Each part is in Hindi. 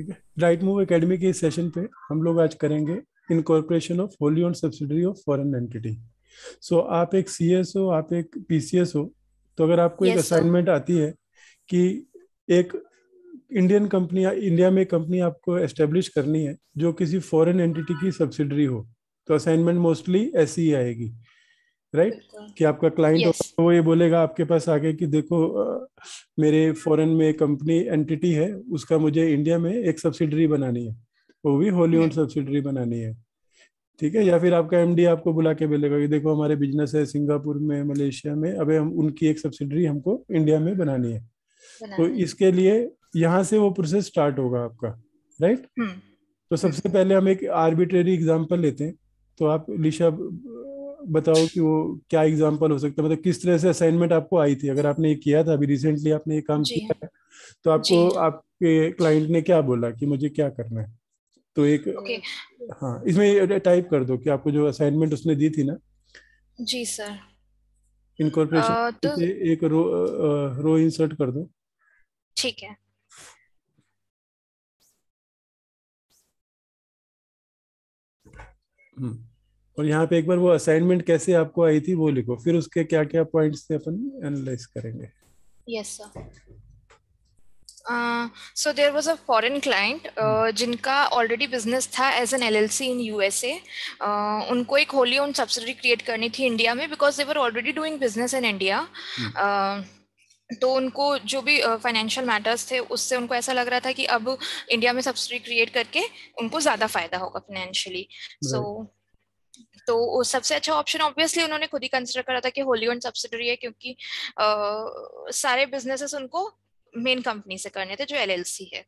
ठीक है। राइट मूव एकेडमी के इस सेशन पे हम लोग आज करेंगे incorporation of wholly owned subsidiary of foreign entity so आप एक सी हो आप एक पी हो तो अगर आपको yes, एक असाइनमेंट आती है कि एक इंडियन कंपनी इंडिया में कंपनी आपको एस्टेब्लिश करनी है जो किसी फॉरेन एंटिटी की सब्सिडरी हो तो असाइनमेंट मोस्टली ऐसी ही आएगी। Right right? कि आपका क्लाइंट yes. वो ये बोलेगा आपके पास आगे कि देखो आ, मेरे फॉरेन में कंपनी एंटिटी है उसका मुझे इंडिया में एक सब्सिडरी बनानी है। वो भी होली ओन सब्सिडरी बनानी है। ठीक है? या फिर आपका एमडी आपको बुला के बोलेगा कि देखो हमारे बिज़नेस है सिंगापुर में मलेशिया में अबे हम उनकी एक सब्सिडरी हमको इंडिया में बनानी है। बनानी तो इसके लिए यहाँ से वो प्रोसेस स्टार्ट होगा आपका। Right hmm. तो सबसे पहले हम एक आर्बिट्रेरी एग्ज़ाम्पल लेते हैं। तो आप लिशा बताओ कि वो क्या एग्जांपल हो सकता है? मतलब किस तरह से असाइनमेंट आपको आई थी? अगर आपने ये किया था अभी रिसेंटली आपने ये काम किया है तो आपको आपके क्लाइंट ने क्या बोला कि मुझे क्या करना है? तो एक okay. हाँ इसमें टाइप कर दो कि आपको जो असाइनमेंट उसने दी थी ना। जी सर इनकॉर्पोरेशन तो... एक रो रो इंसर्ट कर दो। ठीक है। हम्म। और यहाँ पे एक बार वो असाइनमेंट कैसे आपको आई थी वो लिखो। फिर उसके क्या क्या पॉइंट्स थे अपन एनालाइज करेंगे। Yes sir so there was a foreign client जिनका ऑलरेडी बिज़नेस था as an L L C in U S A उनको एक होली ओन सब्सिडी क्रिएट करनी थी इंडिया में because they're already doing business in India तो उनको जो भी फाइनेंशियल uh, मैटर्स थे उससे उनको ऐसा लग रहा था कि अब इंडिया में सब्सिडी क्रिएट करके उनको ज़्यादा फ़ायदा होगा फाइनेंशियली सो तो सबसे अच्छा ऑप्शन ऑब्वियसली उन्होंने खुद ही कंसिडर करा था कि होली ओन सब्सिडरी है क्योंकि आ, सारे बिजनेसेस उनको मेन कंपनी से करने थे जो एलएलसी है।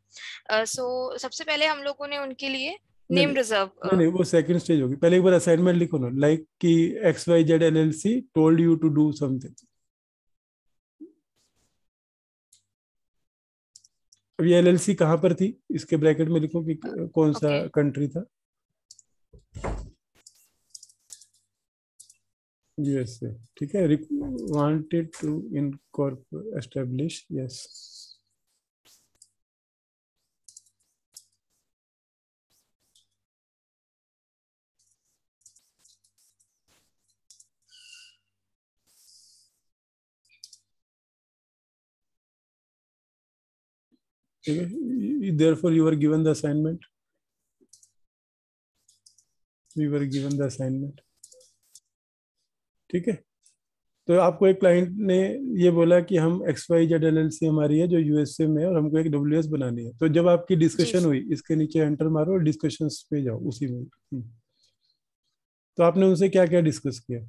सो uh, so, सबसे पहले हम लोगों ने उनके लिए नेम रिज़र्व नहीं, नहीं वो सेकंड स्टेज होगी। पहले एक बार असाइनमेंट लिखो ना लाइक कि X Y Z LLC told you to do something अब ये एलएलसी कहाँ पर थी? इसके ब्रैकेट में लिखो कि कौन okay. सा कंट्री था। यूएसए ठीक है wanted to incorporate establish yes therefore you were given the assignment we were given the assignment ठीक है? तो आपको एक क्लाइंट ने ये बोला कि हम X Y Z L L C हमारी है जो यूएसए में है और हमको एक डब्ल्यू एस बनानी है। तो जब आपकी डिस्कशन हुई इसके नीचे एंटर मारो और डिस्कशन पे जाओ उसी में। हम्म। तो आपने उनसे क्या क्या डिस्कस किया?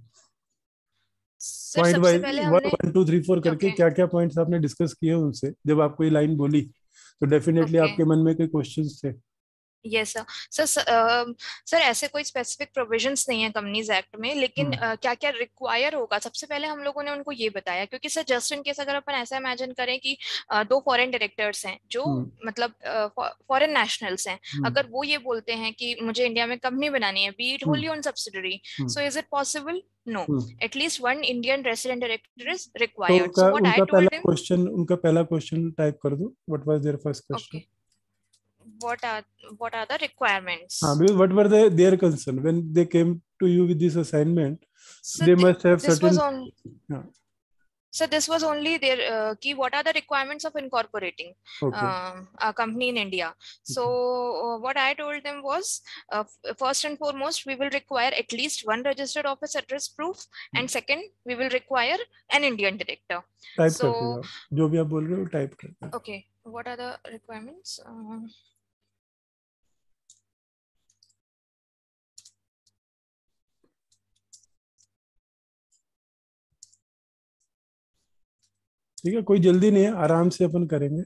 Point wise one two three four करके क्या क्या पॉइंट्स आपने डिस्कस किए उनसे जब आपको ये लाइन बोली? तो डेफिनेटली okay. आपके मन में कोई क्वेश्चंस थे। यस सर सर सर ऐसे कोई स्पेसिफिक प्रोविजंस नहीं है कंपनीज़ एक्ट में लेकिन uh, क्या क्या रिक्वायर होगा? सबसे पहले हम लोगों ने उनको ये बताया क्योंकि सर जस्ट इन केस अगर अपन ऐसा इमेजिन करें कि uh, दो फॉरेन डायरेक्टर्स हैं जो मतलब फॉरेन uh, नेशनल्स हैं अगर वो ये बोलते हैं कि मुझे इंडिया में कंपनी बनानी है be it wholly owned subsidiary so is it possible no at least one Indian resident director is required so what I told question उनका पहला क्वेश्चन टाइप कर दो. What was their first question what are what are the requirements? Uh, because what were the, their concern? When they came to you with this assignment so they must have this certain was on, yeah. so this was only their uh, key what are the requirements of incorporating okay. uh, a company in india? So uh, what i told them was uh, first and foremost we will require at least one registered office address proof hmm. and second we will require an indian director. Type so, okay what are the requirements? Um, ठीक है? कोई जल्दी नहीं है आराम से अपन करेंगे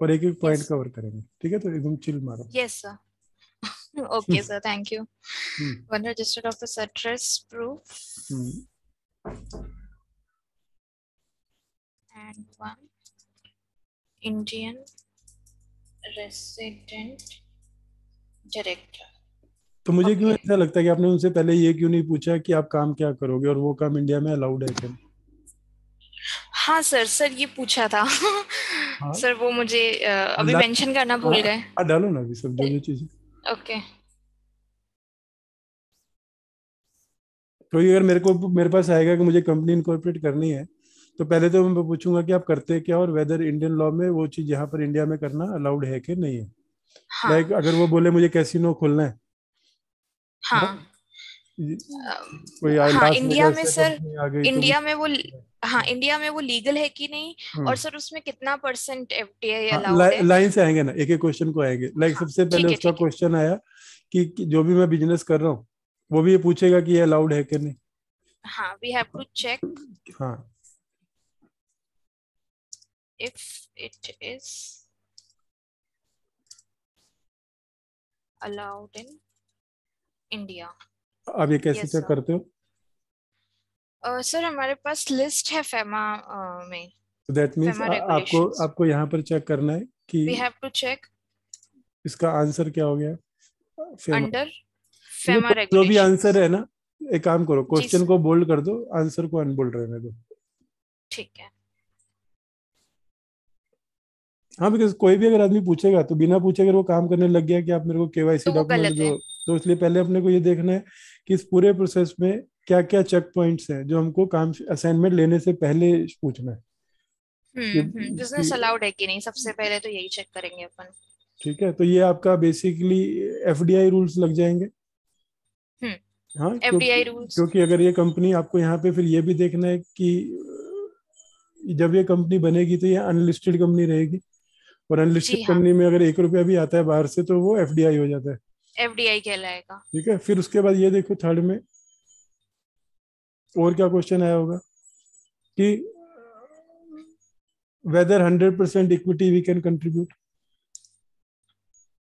और एक एक पॉइंट कवर करेंगे ठीक है? तो एकदम चिल मारो। Yes sir okay sir thank you one registered office address proof and one Indian resident director तो मुझे okay. क्यों ऐसा लगता है कि आपने उनसे पहले ये क्यों नहीं पूछा कि आप काम क्या करोगे और वो काम इंडिया में अलाउड है क्या? हाँ सर सर ये पूछा था। हाँ? सर वो मुझे अभी मेंशन करना भूल हाँ, गए। हाँ डालो ना अभी सब जो जो चीज़ें। ओके। तो अगर मेरे को मेरे पास आएगा कि मुझे कंपनी इनकॉर्पोरेट करनी है तो पहले तो मैं पूछूँगा कि आप करते क्या और वेदर इंडियन लॉ में वो चीज़ यहाँ पर इंडिया में करना अलाउड है कि नहीं है? हाँ. लाइक अगर वो बोले मुझे कैसीनो खोलना है। हाँ, हाँ? हाँ, इंडिया में सर तो इंडिया में वो हाँ इंडिया में वो लीगल है कि नहीं? हम्म। और सर उसमें कितना परसेंट एफडीआई अलाउड है लाइन से आएँगे ना एक एक क्वेश्चन को आएँगे। लाइक हाँ, सबसे पहले उसका क्वेश्चन आया कि जो भी मैं बिज़नेस कर रहा हूँ वो भी ये पूछेगा कि ये अलाउड है कि नहीं? हाँ वी हैव टू चेक हाँ। if it is allowed in India. आप ये कैसे चेक करते हो? सर हमारे पास लिस्ट है फेमा में। That means आपको आपको यहाँ पर चेक करना है कि we have to check इसका आंसर क्या हो गया? अंडर फेमा जो भी आंसर है ना एक काम करो क्वेश्चन को बोल्ड कर दो आंसर को अनबोल्ड रहने दो। ठीक है। हाँ बिकॉज़ कोई भी अगर आदमी पूछेगा तो बिना पूछे अगर वो काम करने लग गया कि आप मेरे को केवाईसी तो डॉक्यूमेंट दो तो इसलिए पहले अपने को ये देखना है कि इस पूरे प्रोसेस में क्या क्या चेक पॉइंट्स हैं जो हमको काम असाइनमेंट लेने से पहले पूछना है? बिज़नेस अलाउड है कि नहीं? सबसे पहले तो यही चेक करेंगे अपन। ठीक है तो ये आपका बेसिकली एफडीआई रूल्स लग जाएँगे। हम्म, हाँ एफडीआई रूल्स क्योंकि अगर ये कंपनी आपको यहाँ पे फिर ये भी देखना है कि जब ये कंपनी बनेगी तो ये अनलिस्टेड कंपनी रहेगी। और अनलिस्टेड कंपनी हाँ. में अगर एक रुपया भी आता है बाहर से तो वो एफडीआई हो जाता है। एफडीआई कहलाएगा। ठीक है फिर उसके बाद ये देखो थर्ड में और क्या क्वेश्चन आया होगा? कि whether hundred percent equity we can contribute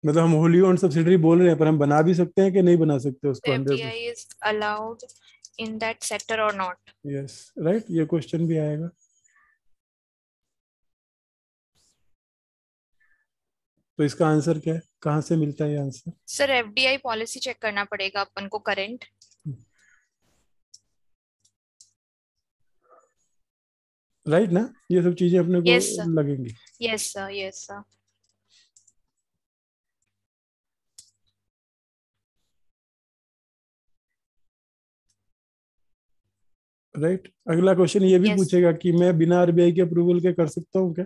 मतलब हम होली ऑन सब्सिडरी बोल रहे हैं पर हम बना भी सकते हैं कि नहीं बना सकते उसको अलाउड इन दैट सेक्टर और नॉट यस राइट ये क्वेश्चन भी आएगा। तो इसका आंसर क्या है? कहाँ से मिलता है answer sir FDI policy check करना पड़ेगा अपन को करंट राइट ना? ये सब चीज़ें अपने को yes, लगेंगी। Yes sir yes sir right अगला क्वेश्चन ये भी yes. पूछेगा कि मैं बिना आरबीआई के अप्रूवल के कर सकता हूँ क्या?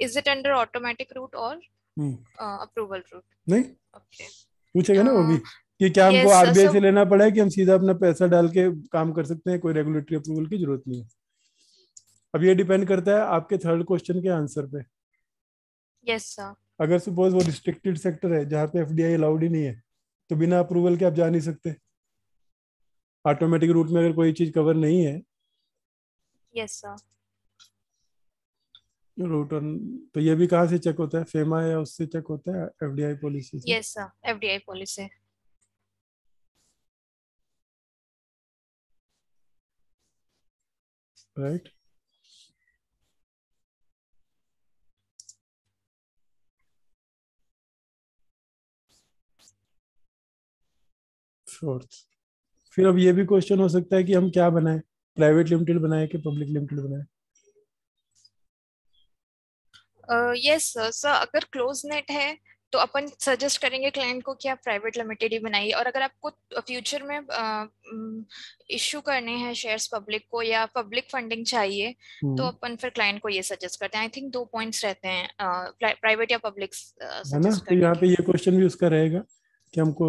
Is it under automatic route और अप्रूवल रूट नहीं। Okay. पूछेगा uh, ना वो भी कि क्या हमको yes, आरबीआई से लेना पड़ा है कि हम सीधा अपना पैसा डाल के काम कर सकते हैं? कोई रेगुलेटरी अप्रूवल की ज़रूरत नहीं है। अब ये डिपेंड करता है आपके थर्ड क्वेश्चन के आंसर पे। यस सर अगर सपोज़ वो रिस्ट्रिक्टेड सेक्टर है जहाँ पे एफडीआई अलाउड ही नहीं है तो बिना अप्रूवल के आप जा नहीं सकते। ऑटोमेटिक रूट में अगर कोई चीज़ कवर नहीं है। यस सर रूट ऑन तो ये भी कहाँ से चेक होता है? फेमा या उससे चेक होता है? FDI policy yes sir FDI policy right fourth फिर अब ये भी क्वेश्चन हो सकता है कि हम क्या बनाए? प्राइवेट लिमिटेड बनाए कि पब्लिक लिमिटेड बनाए? यस uh, सर अगर क्लोज नेट है तो अपन सजेस्ट करेंगे क्लाइंट को कि आप प्राइवेट लिमिटेड ही बनाइए। और अगर आपको फ्यूचर में इशू करने हैं शेयर्स पब्लिक को या पब्लिक फंडिंग चाहिए तो हम्म। अपन फिर क्लाइंट को ये सजेस्ट करते हैं। आई थिंक दो पॉइंट्स रहते हैं प्राइवेट या पब्लिक है ना? तो यहाँ पे ये क्वेश्चन भी उसका रहेगा कि हमको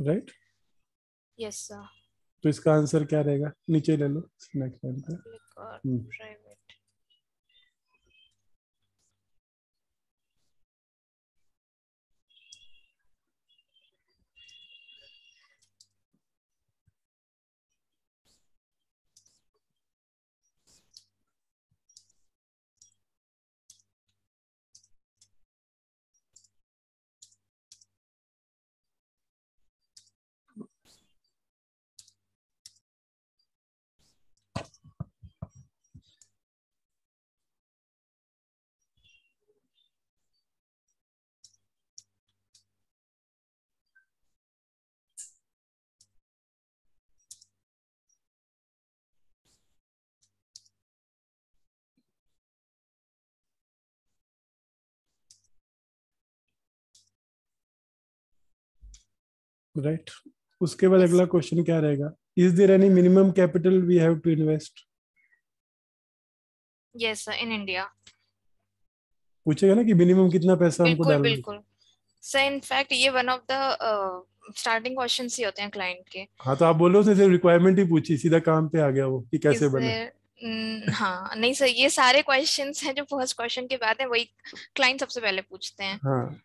राइट यस सर तो इसका आंसर क्या रहेगा? नीचे ले लो नेक्स्ट लाइन पे राइट उसके बाद अगला क्वेश्चन क्या रहेगा? Is there any minimum capital we have to invest yes sir in India पूछेगा ना कि मिनिमम कितना पैसा हमको डालना है? बिल्कुल। सर इनफैक्ट ये one of the starting questions ही होते हैं क्लाइंट के। हाँ तो आप बोलो उसने सिर्फ़ रिक्वायरमेंट ही पूछी सीधा काम पे आ गया वो कि कैसे बने? Mm, हाँ नहीं सर ये सारे क्वेश्चंस हैं जो फ़र्स्ट क्वेश्चन के बाद है वही क्लाइंट सबसे पहले पूछते हैं। हाँ।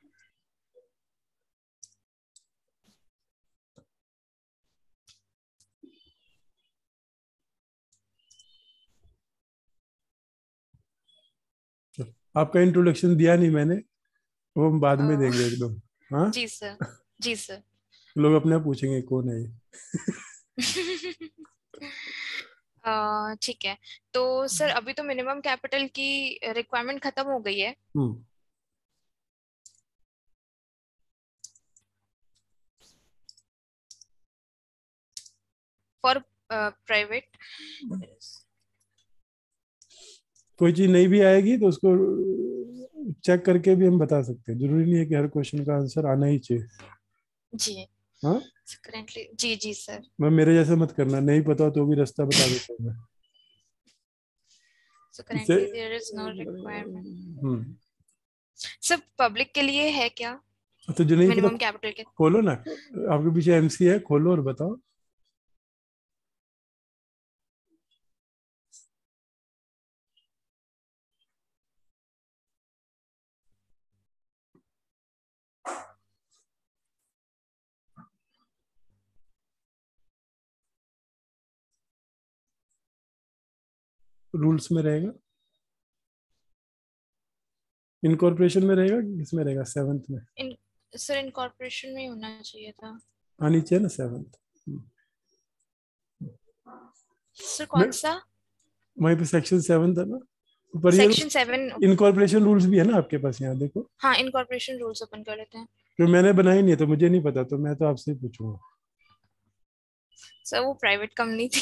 आपका इंट्रोडक्शन दिया नहीं मैंने वो हम बाद में Oh. देंगे एकदम हाँ? जी सर जी सर। लोग अपने पूछेंगे कौन है ये? ठीक है। तो सर अभी तो मिनिमम कैपिटल की रिक्वायरमेंट खत्म हो गई है। हम्म। फॉर प्राइवेट कोई चीज़ नहीं भी आएगी तो उसको चेक करके भी हम बता सकते हैं। ज़रूरी नहीं है कि हर क्वेश्चन का आंसर आना ही चाहिए। जी। हाँ? जी जी सर मैं मेरे जैसे मत करना नहीं पता तो भी रास्ता बता देता हूँ मैं। हम्म। सर पब्लिक के लिए है क्या? तो जो नहीं पता खोलो ना। आपके पीछे एमसी है खोलो और बताओ। रूल्स में रहेगा? इनकॉर्पोरेशन में रहेगा? कि किसमें रहेगा? सेवंथ में। इन, सर इनकॉर्पोरेशन में होना चाहिए था। आनी चाहिए ना सेवंथ सर कौन सा? वहीं पे सेक्शन सेवन था ना। पर ये सेक्शन सेवन इनकॉर्पोरेशन रूल्स भी है ना आपके पास यहाँ देखो। हाँ इनकॉर्पोरेशन रूल्स ओपन कर लेते हैं। जो मैंने बनाई नहीं है तो मुझे नहीं पता तो मैं तो आपसे ही पूछूँगा। सर वो प्राइवेट कंपनी थी।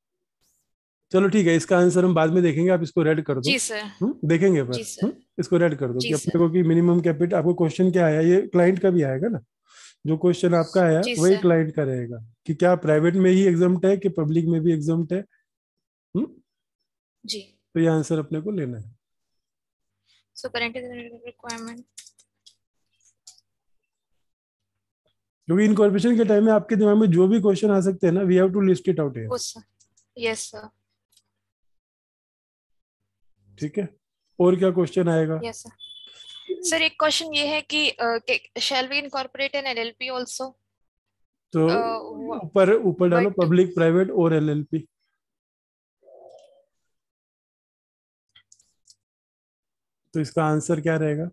चलो ठीक है इसका आंसर हम बाद में देखेंगे आप इसको रेड कर दो। जी सर हम्म, देखेंगे पर सर। हम्म, इसको रेड कर दो कि अपने को कि मिनिमम कैपिटल आपको क्वेश्चन क्या आया? ये क्लाइंट का भी आएगा ना? जो क्वेश्चन आपका आया वही क्लाइंट का रहेगा। कि क्या प्राइवेट में ही एग्जाम्ट है कि पब्लिक में भी एग्जाम्ट है? हम्म, जी। तो ये आंसर अपने को लेना है। Currently the requirement क्योंकि इनकॉर्पोरेशन के टाइम में आपके दिमाग में जो भी क्वेश्चन आ सकते हैं ना we have to list it out yes sir ठीक है? और क्या क्वेश्चन आएगा? Yes sir. सर एक क्वेश्चन ये है कि shall we incorporate an LLP also तो ऊपर Uh, ऊपर ऊपर डालो पब्लिक प्राइवेट और एलएलपी तो इसका आंसर क्या रहेगा?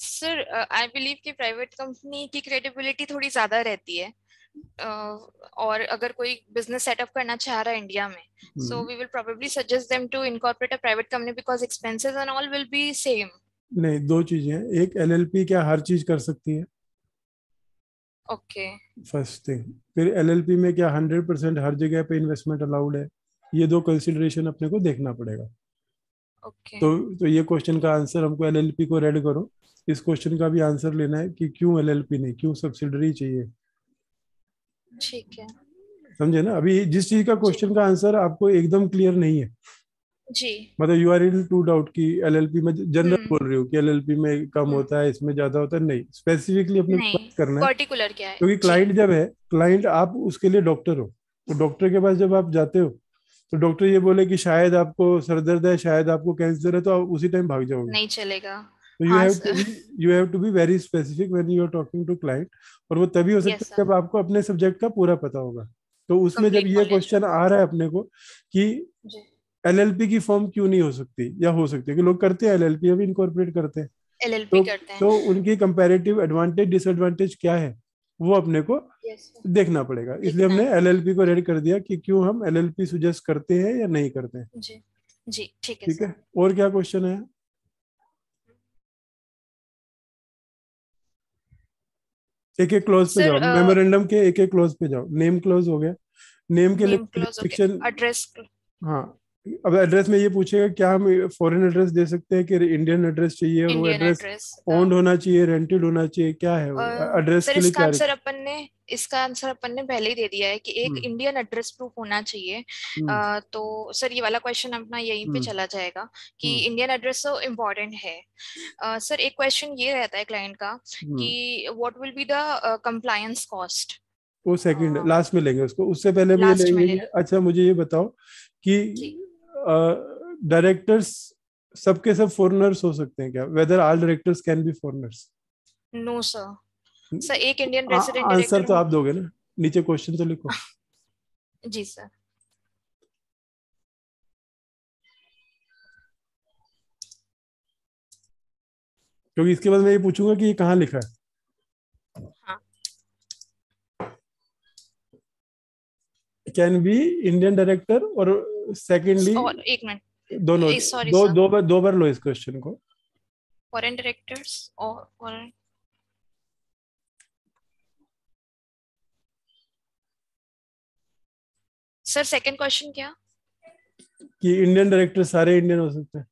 सर आई बिलीव कि प्राइवेट कंपनी की क्रेडिबिलिटी थोड़ी ज़्यादा रहती है। uh, और अगर कोई बिज़नेस सेटअप करना चाह रहा है इंडिया में so we will probably suggest them to incorporate a private company because expenses and all will be same नहीं दो चीज़ें हैं। एक एलएलपी क्या हर चीज़ कर सकती है? ओके फ़र्स्ट थिंग फिर एलएलपी में क्या हंड्रेड परसेंट हर जगह पे इन्वेस्टमेंट अलाउड है? ये दो कंसिडरेशन अपने को देखना पड़ेगा। ओके तो तो ये क्वेश्चन का आंसर हमको एलएलपी को रेड करो। इस क्वेश्चन का भी आंसर लेना है कि क्यों एलएलपी नहीं क्यों सब्सिडरी चाहिए? ठीक है। समझे ना? अभी जिस चीज़ का क्वेश्चन का आंसर आपको एकदम क्लियर नहीं है। जी। मतलब you are in to doubt कि एलएलपी में जनरल हम्म। बोल रही हो कि एलएलपी में कम। होता है इसमें ज़्यादा होता है? नहीं। स्पेसिफिकली अपने नहीं करना पर्टिकुलर क्या है? क्योंकि क्लाइंट जब है क्लाइंट आप उसके लिए डॉक्टर हो। तो डॉक्टर के पास जब आप जाते हो तो डॉक्टर ये बोले कि शायद आपको सर दर्द है शायद आपको कैंसर है तो आप उसी टाइम भाग जाओगे। नहीं चलेगा। तो you have to you have to be very specific when you are talking to client और वो तभी हो सकता है sir. जब आपको अपने सब्जेक्ट का पूरा पता होगा। तो उसमें जब ये क्वेश्चन आ रहा है अपने को कि एलएलपी की फॉर्म क्यों नहीं हो सकती या हो सकती है? कि लोग करते हैं एलएलपी अभी इनकॉर्पोरेट करते हैं। एलएलपी तो करते हैं। तो उनकी कंपैरेटिव एडवांटेज डिसएडवांटेज क्या है? वो अपने को देखना पड़ेगा। इसलिए हमने एलएलपी को रेड कर दिया कि क्यों हम एलएलपी सुजेस्ट करते हैं या नहीं करते हैं। जी जी ठीक है ठीक है? और क्या क्वेश्चन है? एक एक क्लोज पे जाओ। मेमोरेंडम के एक एक क्लोज पे जाओ। नेम क्लोज हो गया। नेम के लिए एड्रेस हाँ अब एड्रेस में ये पूछेगा क्या हम फॉरेन एड्रेस दे सकते हैं कि इंडियन एड्रेस चाहिए और वो एड्रेस ओन्ड होना चाहिए रेंटेड होना चाहिए क्या है एड्रेस के लिए क्या आंसर अपन ने इसका आंसर अपन ने पहले ही दे दिया है कि एक इंडियन एड्रेस प्रूफ होना चाहिए। हम्म। तो सर ये वाला क्वेश्चन अपना यहीं पे हम्म। चला जाएगा कि इंडियन एड्रेस तो इम्पोर्टेंट है। आ, सर एक क्वेश्चन ये रहता है क्लाइंट का कि what will be the compliance cost वो सेकंड लास्ट में लेंगे उसको। उससे पहले भी लेंगे अच्छा मुझे ये बताओ कि डायरेक्टर्स सबके सब फॉरनर्स हो सकते हैं क्या? Whether all directors can be foreigners no sir sir एक इंडियन रेसिडेंट आंसर तो आप दोगे ना? नीचे क्वेश्चन तो लिखो। जी सर क्योंकि इसके बाद मैं ये पूछूँगा कि ये कहाँ लिखा है? कैन बी इंडियन डायरेक्टर और सेकेंडली एक मिनट दोनों दो दो बार दो बार लो इस क्वेश्चन को। फॉरेन डायरेक्टर्स और फॉरेन सर सेकंड क्वेश्चन क्या? कि इंडियन डायरेक्टर सारे इंडियन हो सकते हैं।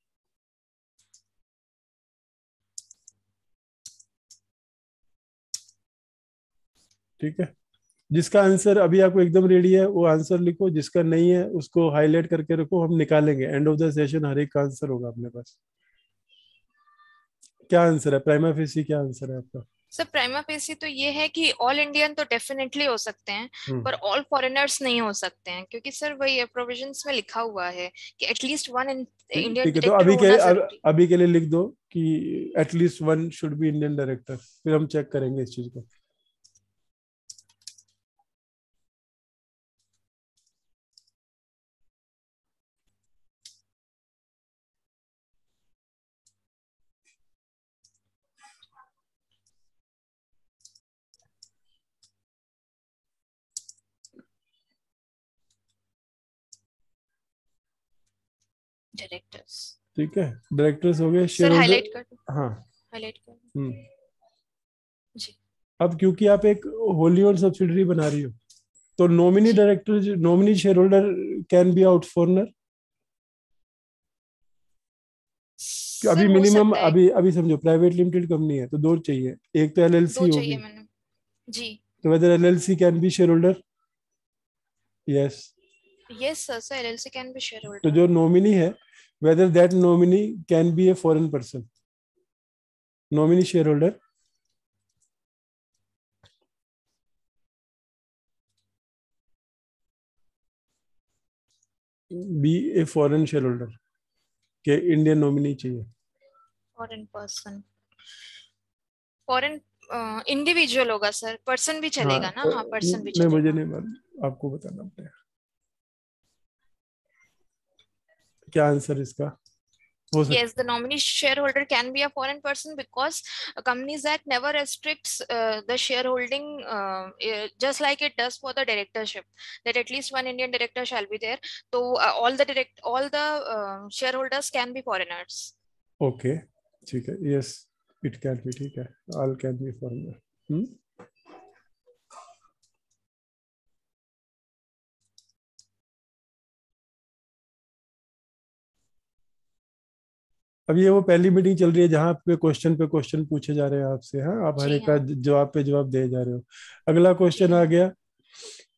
ठीक है। जिसका आंसर अभी आपको एकदम रेडी है वो आंसर लिखो जिसका नहीं है उसको हाईलाइट करके रखो हम निकालेंगे। एंड ऑफ़ द सेशन हर एक का आंसर होगा अपने पास। क्या आंसर है? प्राइमा फेसी क्या आंसर है आपका? सर प्राइमा फेसी तो ये है कि ऑल इंडियन तो डेफिनेटली हो सकते हैं हम्म। पर ऑल फॉरेनर्स नहीं हो सकते हैं क्योंकि सर वही प्रोविज़न में लिखा हुआ है कि एटलीस्ट वन इंडियन तो अभी के अभी के लिए लिख दो कि at least one should be Indian director फिर हम चेक करेंगे इस चीज़ को। डायरेक्टर्स ठीक है? डायरेक्टर्स हो गए सर हाईलाइट कर हाँ। हाईलाइट कर हम्म। जी। अब क्योंकि आप एक होली और सब्सिडरी बना रही हो तो nominee director nominee share holder can be out foreigner अभी मिनिमम अभी अभी समझो प्राइवेट लिमिटेड कंपनी है तो दो चाहिए। एक तो एलएलसी होगी। जी। तो whether LLC can be share holder yes yes. Sir so can can share holder तो जो नॉमिनी है whether that nominee can be a foreign person nominee shareholder be a foreign shareholder के इंडियन नॉमिनी चाहिए फॉरेन पर्सन फॉरेन इंडिविजुअल होगा सर पर्सन भी चलेगा हाँ, ना हाँ पर्सन भी चलेगा नहीं मुझे नहीं मालूम आपको बताना पड़ेगा क्या आंसर इसका yes the nominee shareholder can be a foreign person because companies act never restricts uh, the shareholding uh, just like it does for the directorship that at least one indian director shall be there so uh, all the direct all the shareholders can be foreigners okay ठीक है yes it can be ठीक है all can be foreigner hmm? अब ये वो पहली मीटिंग चल रही है जहाँ पे क्वेश्चन पे क्वेश्चन पूछे जा रहे हैं आपसे हाँ? आप हर एक का हाँ। जवाब पे जवाब दे जा रहे हो। अगला क्वेश्चन आ गया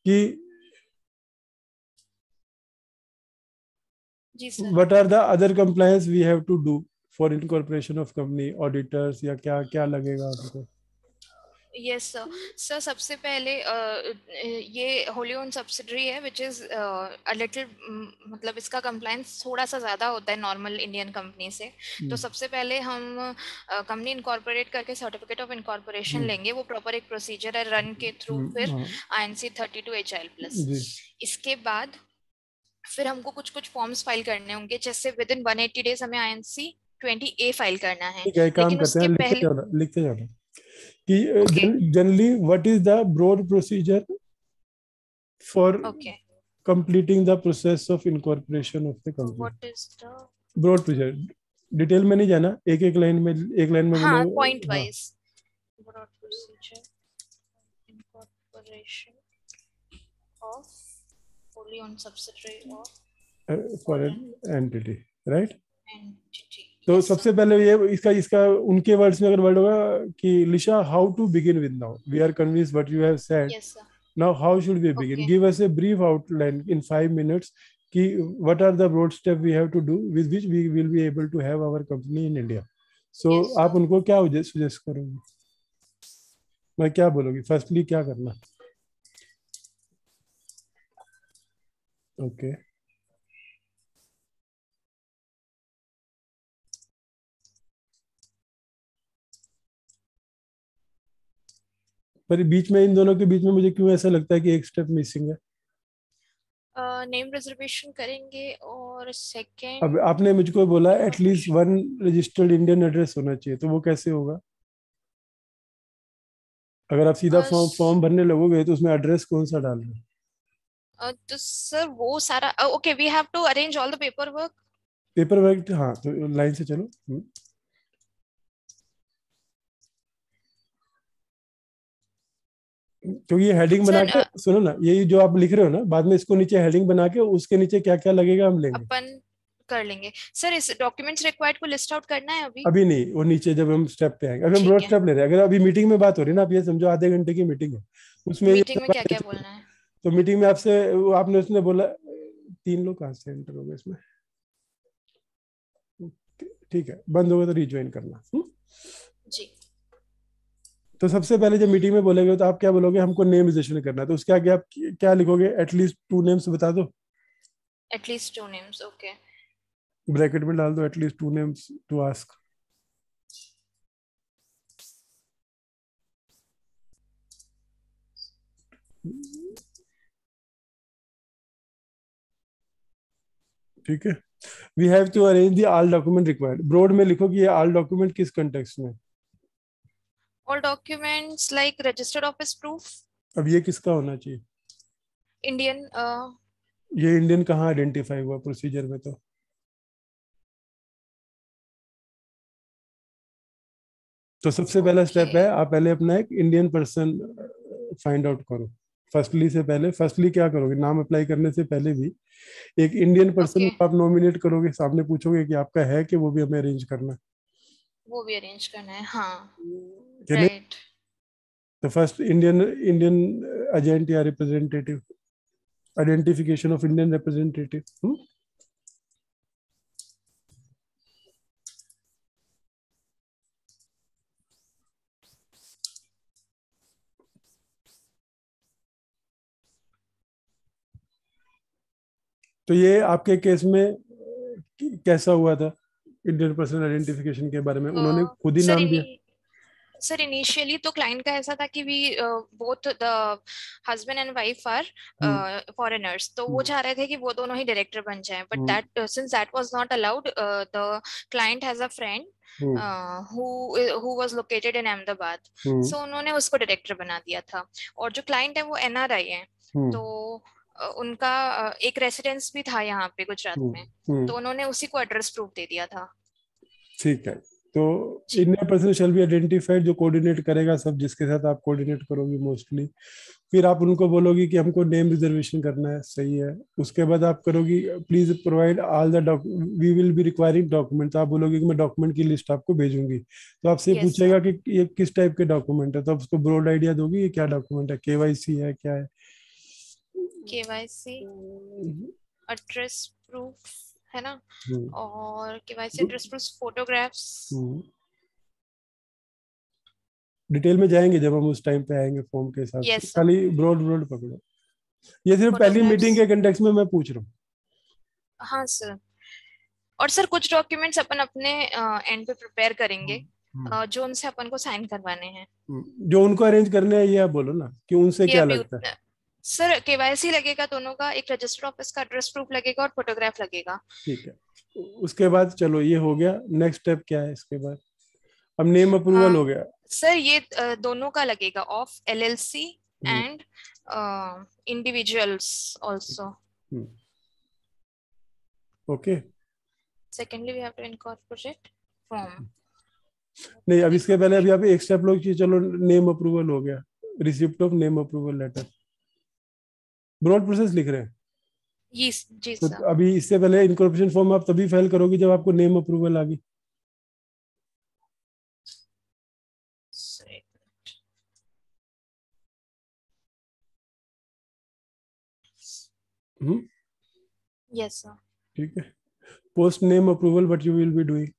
कि what are the other compliance we have to do for incorporation of company auditors या क्या क्या लगेगा आपको? यस सर सर सबसे पहले uh, ये होली ओन सब्सिडरी है विच इज़ अ लिटिल मतलब इसका कंप्लायंस थोड़ा सा ज़्यादा होता है नॉर्मल इंडियन कंपनी से। hmm. तो। सबसे पहले हम कंपनी uh, इनकॉर्पोरेट करके सर्टिफिकेट ऑफ़ इनकॉर्पोरेशन लेंगे वो प्रॉपर एक प्रोसीजर है रन के थ्रू हम्म, फिर I N C thirty two H L plus इसके बाद फिर हमको कुछ कुछ फॉर्म्स फ़ाइल करने होंगे जैसे within one eighty days हमें I N C twenty A file करना है। लेकिन उसके पहले लिखते जाना। कि generally what is the broad procedure for completing the process of incorporation of the company what broad procedure detail में नहीं जाना। एक एक लाइन में एक लाइन में point wise broad procedure incorporation of only right तो सबसे पहले ये इसका इसका उनके वर्ड्स में अगर वर्ड होगा कि Lisha how to begin with now we are convince but you have said now how should we begin give us a brief outline in five minutes कि what are the broad step we have to do with which we will be able to have our company in India so आप उनको क्या सजेस्ट करोगे? मैं क्या बोलूँगी? फर्स्टली क्या करना? Okay okay. पर बीच में इन दोनों के बीच में मुझे क्यों ऐसा लगता है कि एक स्टेप मिसिंग है? नेम uh, रिजर्वेशन करेंगे और सेकंड अब आपने मुझको बोला at least one registered Indian address होना चाहिए तो वो कैसे होगा? अगर आप सीधा फॉर्म फॉर्म भरने लगोगे तो उसमें एड्रेस कौन सा डाल रहे हैं तो सर वो सारा okay we have to arrange all the paper work paper work हाँ तो लाइन से चलो। हम्म। तो ये हेडिंग बना के सुनो ना ये जो आप लिख रहे हो ना बाद में इसको नीचे हेडिंग बना के उसके नीचे क्या क्या लगेगा हम लेंगे। अपन कर लेंगे। सर इस डॉक्यूमेंट्स रिक्वायर्ड को लिस्ट आउट करना है अभी? अभी नहीं वो नीचे जब हम स्टेप पे आएँगे। अभी हम ब्रॉड स्टेप ले रहे हैं अगर अभी मीटिंग में बात हो रही है ना आप ये समझो आधे घंटे की मीटिंग है। उसमें मीटिंग में क्या क्या बोलना है? तो मीटिंग में आपसे आपने उसने बोला तीन लोग कहाँ से एंटर हो गए इसमें? ठीक है बंद होगा तो रिज्वाइन करना। हुँ? जी तो सबसे पहले जब मीटिंग में बोलेगे तो आप क्या बोलोगे? हमको नेम रजिस्ट्रेशन करना है। तो उसके आगे आप क्या लिखोगे? एटलीस्ट टू नेम्स बता दो। At least two names okay bracket में डाल दो at least two names to ask ठीक है। We have to arrange the all document required broad में लिखो कि ये ऑल डॉक्यूमेंट किस कंटेक्स्ट में all documents like registered office proof अब ये किसका होना चाहिए? इंडियन ये इंडियन कहाँ आइडेंटिफाई हुआ प्रोसीजर में तो? तो सबसे पहला स्टेप है आप पहले अपना एक इंडियन पर्सन फाइंड आउट करो। फर्स्टली से पहले फर्स्टली क्या करोगे? नाम अप्लाई करने से पहले भी एक इंडियन पर्सन Okay. आप नॉमिनेट करोगे सामने पूछोगे कि आपका है कि वो भी हमें अरेंज करना है। वो भी अरेंज करना है हाँ। कि नहीं? राइट तो फ़र्स्ट इंडियन इंडियन एजेंट या representative identification of Indian representative तो ये आपके केस में कैसा हुआ था? इंडियन पर्सन आइडेंटिफिकेशन के बारे में। उन्होंने खुद ही नाम दिया। सर इनिशियली तो क्लाइंट का ऐसा था कि we both the husband and wife are foreigners तो वो हम्म। चाह रहे थे कि वो दोनों ही डायरेक्टर बन जाएँ. But. That since that was not allowed the client has a friend located in Ahmedabad so उन्होंने उसको डायरेक्टर बना दिया था. और जो क्लाइंट है वो एनआरआई है. हम्म, तो उनका एक रेसिडेंस भी था यहाँ पे गुजरात हम्म, में। तो उन्होंने उसी को एड्रेस प्रूफ दे दिया था. ठीक है. तो Indian person shall be identified जो कोऑर्डिनेट करेगा सब जिसके साथ आप कोऑर्डिनेट करोगे मोस्टली फिर आप उनको बोलोगी कि हमको नेम रिजर्वेशन करना है सही है। उसके बाद आप करोगी please provide all the we will be requiring document आप बोलोगे कि मैं डॉक्यूमेंट की लिस्ट आपको भेजूँगी। तो आपसे Yes, पूछेगा कि ये किस टाइप के डॉक्यूमेंट है? तो आप उसको ब्रॉड आइडिया दोगी ये क्या डॉक्यूमेंट है? केवाईसी है क्या है? केवाईसी एड्रेस प्रूफ है ना? हम्म, और केवाईसी एड्रेस फोटोग्राफ्स। डिटेल में जाएँगे जब हम उस टाइम पे आएँगे फॉर्म के हिसाब Yes, खाली ब्रॉड ब्रॉड पकड़ो। ये सिर्फ़ पहली मीटिंग के कंटेक्स में मैं पूछ रहा हूँ। हाँ सर और सर कुछ डॉक्यूमेंट्स अपन अपने एंड पे प्रिपेयर करेंगे। हम्म। जो उनसे अपन को साइन करवाने हैं। जो उनको अरेंज करने हैं ये आप बोलो ना कि उनसे क्या लगता है। सर केवाईसी लगेगा दोनों का एक रजिस्टर ऑफ़िस का एड्रेस प्रूफ लगेगा और फोटोग्राफ लगेगा। ठीक है। उसके बाद चलो ये हो गया। नेक्स्ट स्टेप क्या है इसके बाद? अब नेम अप्रूवल हाँ। हो गया। सर ये दोनों का लगेगा of LLC and individuals also okay. Secondly we have to incorporate form नहीं अब इसके पहले अभी आप एक स्टेप लोग चलो नेम अप्रूवल हो गया। Receipt of name approval letter broad process लिख रहे हैं। जी जी तो अभी इससे पहले इनकॉर्पोरेशन फॉर्म आप तभी फ़ाइल करोगे जब आपको नेम अप्रूवल आ गई यस सर ठीक है। Post name approval what you will be doing?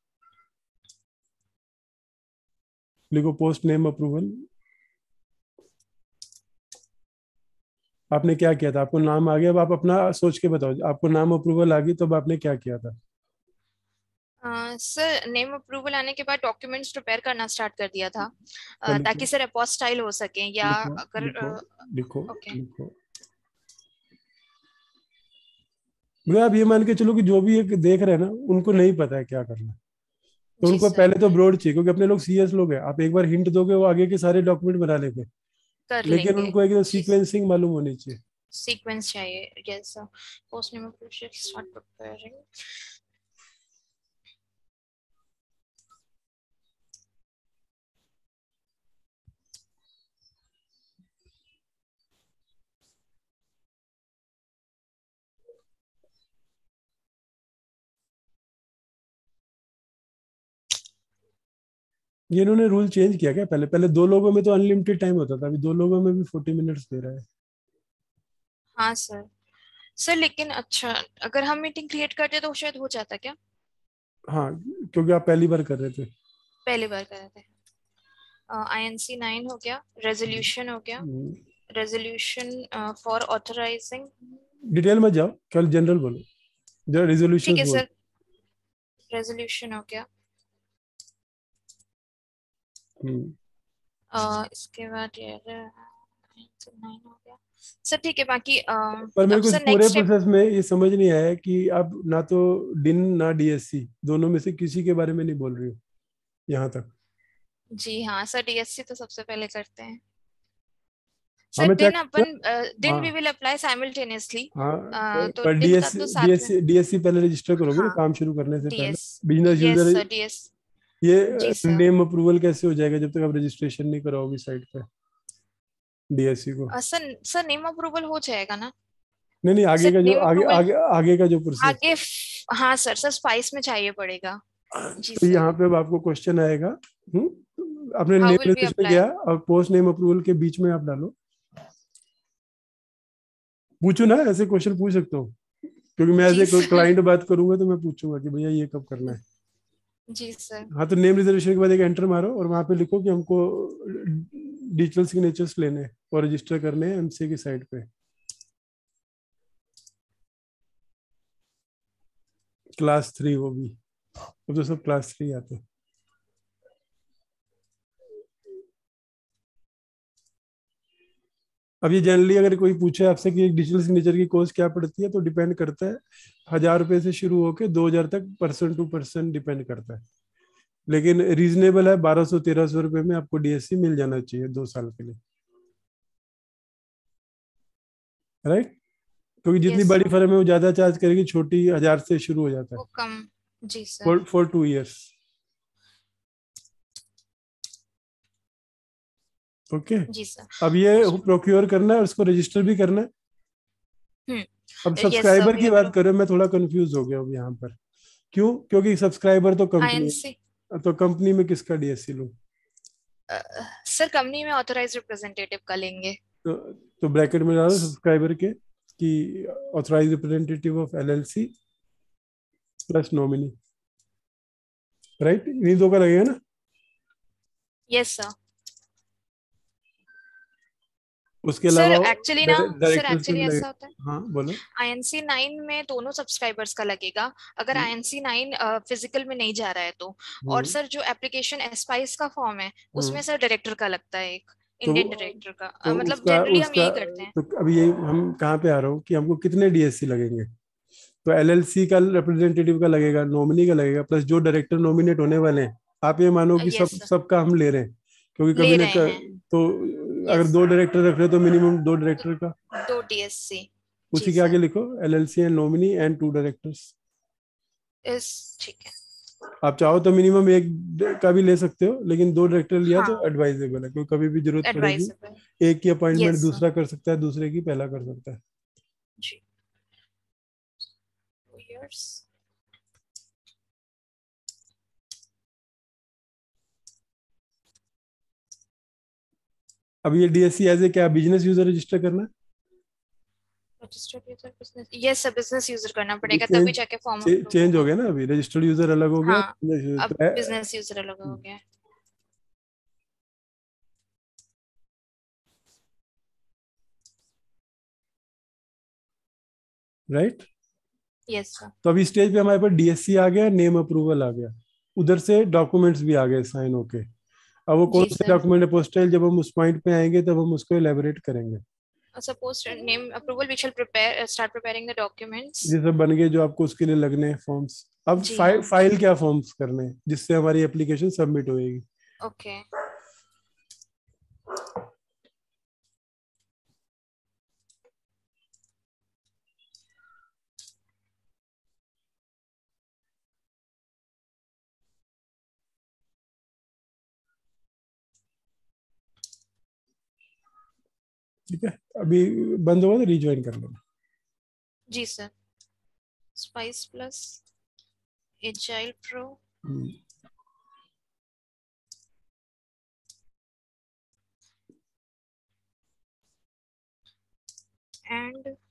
लिखो पोस्ट नेम अप्रूवल आपने क्या किया था? आपको नाम आ गया अब आप अपना सोच के बताओ। आपको नाम अप्रूवल आ गई तो अब आपने क्या किया था? सर नेम अप्रूवल आने के बाद डॉक्यूमेंट्स प्रिपेयर करना स्टार्ट कर दिया था। uh, ताकि सर अपोस्टाइल हो सके या अगर लिखो लिखो भैया आप ये मान के चलो कि जो भी एक देख रहे हैं ना उनको नहीं पता है क्या करना तो उनको पहले तो ब्रॉड चाहिए क्योंकि अपने लोग सीएस लोग हैं। आप एक बार हिंट दोगे वो आगे के सारे डॉक्यूमेंट बना लेंगे। लेकिन उनको एकदम सीक्वेंसिंग मालूम होनी चाहिए। सीक्वेंस चाहिए yes post name start preparing ये इन्होंने रूल चेंज किया क्या? पहले पहले दो लोगों में तो अनलिमिटेड टाइम होता था अभी दो लोगों में भी फोर्टी मिनट्स दे रहा है। हाँ सर सर लेकिन अच्छा अगर हम मीटिंग क्रिएट करते तो शायद हो जाता क्या? हाँ क्योंकि आप पहली बार कर रहे थे। पहली बार कर रहे थे। आई एन सी नाइन हो गया रेजोल्यूशन हो गया। रेजोल्यूशन फॉर ऑथराइजिंग डिटेल में जाओ कल जनरल बोलो। जो रेजोल्यूशन ठीक है सर रेजोल्यूशन हो गया। हम्म। इसके बाद ये सर ठीक है बाकी आ, पर मेरे को पूरे प्रोसेस में ये समझ नहीं आया कि आप ना तो डिन ना डीएससी दोनों में से किसी के बारे में नहीं बोल रही हो यहाँ तक। जी हाँ सर डीएससी तो सबसे पहले करते हैं। सर दिन अपन दिन वी विल अप्लाई साइमल्टेनियसली तो डीएससी डीएससी पहले रजिस्टर करोगे हाँ, काम शुरू करने से पहले। बिज़नेस यूज़र ये नेम अप्रूवल कैसे हो जाएगा जब तक आप रजिस्ट्रेशन नहीं कराओगे साइट पे? डीएससी को। सर सर नेम अप्रूवल हो जाएगा ना? नहीं नहीं आगे का जो आगे आगे आगे का जो प्रोसेस आगे हाँ सर सर स्पाइस में चाहिए पड़ेगा। तो यहाँ पे अब आपको क्वेश्चन आएगा। अपने नेम रजिस्टर किया और पोस्ट नेम अप्रूवल के बीच में आप डालो। पूछो ना ऐसे क्वेश्चन पूछ सकता हूँ। क्योंकि मैं ए क्लाइंट बात करूँगा तो मैं पूछूँगा कि भैया ये कब करना है। जी, सर। हाँ तो नेम रिजर्वेशन के बाद एक एंटर मारो और वहाँ पे लिखो कि हमको डिजिटल सिग्नेचर्स लेने और रजिस्टर करने हैं एमसी की साइट पे। क्लास थ्री वो भी। अब तो सब क्लास थ्री आते हैं। अब ये जनरली अगर कोई पूछे आपसे कि डिजिटल सिग्नेचर की कोर्स क्या पड़ती है तो डिपेंड करता है। हज़ार रुपए से शुरू होकर दो हज़ार तक परसेंट टू परसेंट डिपेंड करता है। लेकिन रीजनेबल है बारह सौ तेरह सौ रुपए में आपको डीएससी मिल जाना चाहिए दो साल के लिए। राइट क्योंकि तो जितनी yes, बड़ी फर्म है वो ज़्यादा चार्ज करेगी छोटी हज़ार से शुरू हो जाता है। फॉर टू ईयर्स ओके जी सर अब ये प्रोक्योर करना है उसको रजिस्टर भी करना है। हम्म, अब सब्सक्राइबर की बात करें मैं थोड़ा कंफ्यूज हो गया हूँ यहाँ पर। क्यों? क्योंकि सब्सक्राइबर तो कंपनी तो कंपनी में किसका डीएससी लू? सर कंपनी में ऑथराइज रिप्रेजेंटेटिव का लेंगे। तो तो ब्रैकेट में डालो सब्सक्राइबर के कि authorise representative of LLC plus nominee right इन्हीं दो का लगेगा ना? यस सर उसके अलावा एक्चुअली ना सर एक्चुअली ऐसा होता है। हाँ बोलो। आईएनसी 9 में दोनों सब्सक्राइबर्स का लगेगा। अगर आईएनसी हम्म। 9 फ़िज़िकल में नहीं जा रहा है तो। और हम्म। सर जो एप्लीकेशन एस्पाइस का फॉर्म है उसमें हम्म। सर डायरेक्टर का लगता है एक इंडियन तो, डायरेक्टर का। तो मतलब जनरली हम यही करते हैं। तो अभी ये हम कहाँ पे आ रहा हूँ कि हमको कितने डीएससी लगेंगे? तो एलएलसी का रिप्रेजेंटेटिव का लगेगा नॉमिनी का लगेगा प्लस जो डायरेक्टर नॉमिनेट होने वाले हैं आप ये मानो कि सब सबका हम ले रहे हैं। क्योंकि कभी ना तो अगर दो डायरेक्टर रख रहे हो तो मिनिमम दो डायरेक्टर का। दो डीएससी उसी के आगे लिखो LLC and nominee and two directors इस ठीक है। आप चाहो तो मिनिमम एक का भी ले सकते हो लेकिन दो डायरेक्टर लिया तो हाँ. तो एडवाइजेबल है क्योंकि कभी भी ज़रूरत पड़ेगी। एक की अपॉइंटमेंट yes, दूसरा कर सकता है दूसरे की पहला कर सकता है। जी। अब ये डीएससी एज ए क्या बिज़नेस यूज़र रजिस्टर करना? यस बिज़नेस यूज़र करना पड़ेगा तभी जाके फॉर्म चेंज हो गया ना अभी रजिस्टर्ड यूज़र अलग हो गया। हाँ, अब बिज़नेस यूज़र अलग हो गया। राइट यस सर तो अभी स्टेज पे हमारे पास डीएससी आ गया नेम अप्रूवल आ गया। उधर से डॉक्यूमेंट्स भी आ गए साइन होके। अब वो कौन से डॉक्यूमेंट है? पोस्टल जब हम उस पॉइंट पे आएँगे तब हम उसको एलेबोरेट करेंगे। अच्छा post name approval we shall prepare start preparing the documents ये सब बन गए जो आपको उसके लिए लगने हैं फॉर्म्स अब फ़ाइल फ़ाइल क्या फॉर्म्स करने हैं जिससे हमारी एप्लीकेशन सबमिट होएगी? Okay okay. ठीक है? अभी बंद हुआ तो रिज्वाइन कर लेना। जी sir. Spice plus agile pro and hmm.